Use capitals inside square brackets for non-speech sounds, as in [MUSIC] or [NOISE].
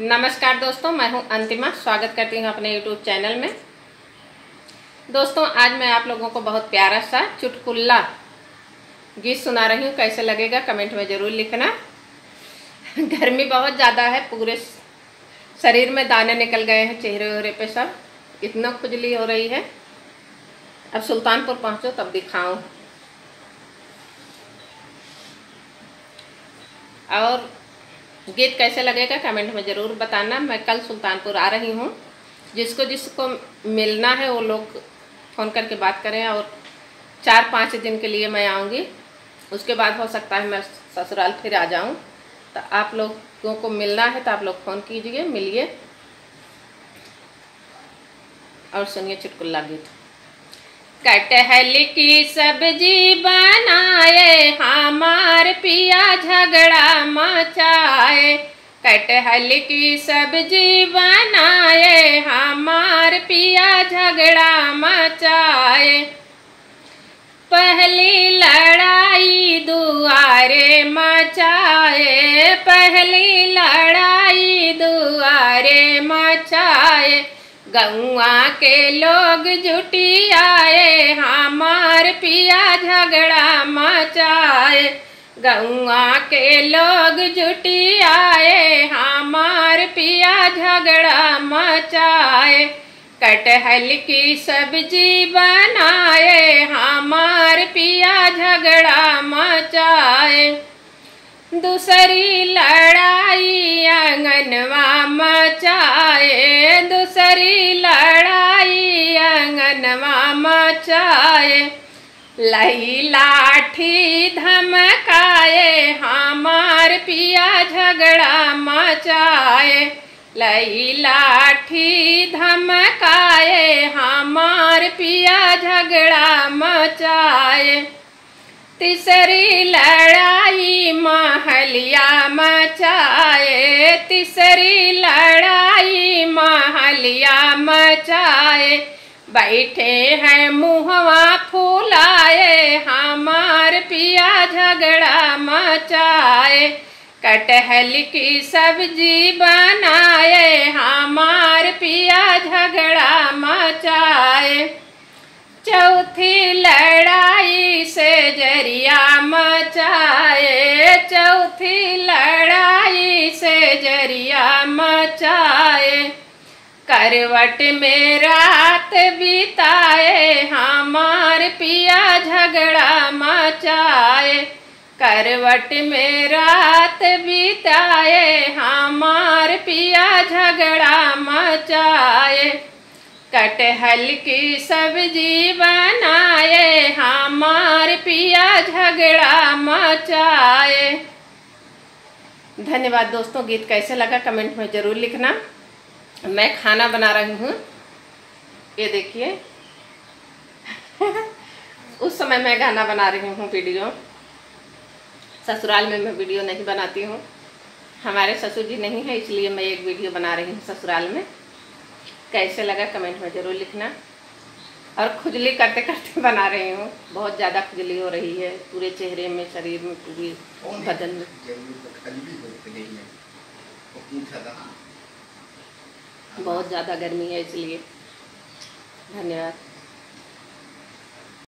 नमस्कार दोस्तों, मैं हूँ अंतिमा। स्वागत करती हूँ अपने यूट्यूब चैनल में। दोस्तों, आज मैं आप लोगों को बहुत प्यारा सा चुटकुल्ला गीत सुना रही हूँ। कैसे लगेगा, कमेंट में ज़रूर लिखना। गर्मी बहुत ज़्यादा है, पूरे शरीर में दाने निकल गए हैं, चेहरे वहरे पे सब। इतना खुजली हो रही है। अब सुल्तानपुर पहुंचो, तब दिखाऊँ। और गीत कैसे लगेगा कमेंट में ज़रूर बताना। मैं कल सुल्तानपुर आ रही हूँ। जिसको जिसको मिलना है वो लोग फ़ोन करके बात करें और चार पाँच दिन के लिए मैं आऊँगी। उसके बाद हो सकता है मैं ससुराल फिर आ जाऊँ। तो आप लोगों को मिलना है तो आप लोग फ़ोन कीजिए, मिलिए। और सुनिए चुटकुल्ला गीत। कटहल की सब्ज़ी बनाए, हमार पिया झगड़ा मचाए। कटहल की सब्ज़ी बनाए, हमार पिया झगड़ा मचाए। पहली लड़ाई दुआरे मचाए, पहली लड़ाई दुआरे मचाए। गौआ के लोग जुटी आए, हमार पिया झगड़ा मचाए। गौआ के लोग जुटी आए, हमार पिया झगड़ा मचाए। कटहल की सब्ज़ी बनाए, हमार पिया झगड़ा मचाए। दूसरी लड़ाई आंगनवा मचाए दूसरी लड़ाई आंगनवा मचाए लही लाठी धमकाए हमार पिया झगड़ा मचाए लई लाठी धमकाए हमार पिया झगड़ा मचाए। तीसरी लड़ाई महलिया मचाए, तीसरी लड़ाई महलिया मचाए, बैठे हैं मुहवा फूलाए, हमार पिया झगड़ा मचाए, कटहल की सब्ज़ी बनाए, हमार पिया झगड़ा मचाए। चौथी लड़ाई से ज़रिया मचाए, चौथी लड़ाई से ज़रिया मचाए। करवट में रात बिताए, हमार पिया झगड़ा मचाए। करवट में रात बिताए, हमार पिया झगड़ा मचाए। कटहल की सब्ज़ी बनाए, हमार पिया झगड़ा मचाए। धन्यवाद दोस्तों, गीत कैसे लगा कमेंट में ज़रूर लिखना। मैं खाना बना रही हूँ। ये देखिए। [LAUGHS] उस समय मैं गाना बना रही हूँ वीडियो। ससुराल में मैं वीडियो नहीं बनाती हूँ। हमारे ससुर जी नहीं है इसलिए मैं एक वीडियो बना रही हूँ ससुराल में। कैसे लगा कमेंट में ज़रूर लिखना। और खुजली करते करते [LAUGHS] बना रही हूँ। बहुत ज़्यादा खुजली हो रही है पूरे चेहरे में शरीर में पूरी बदन में। बहुत ज़्यादा गर्मी है इसलिए। धन्यवाद।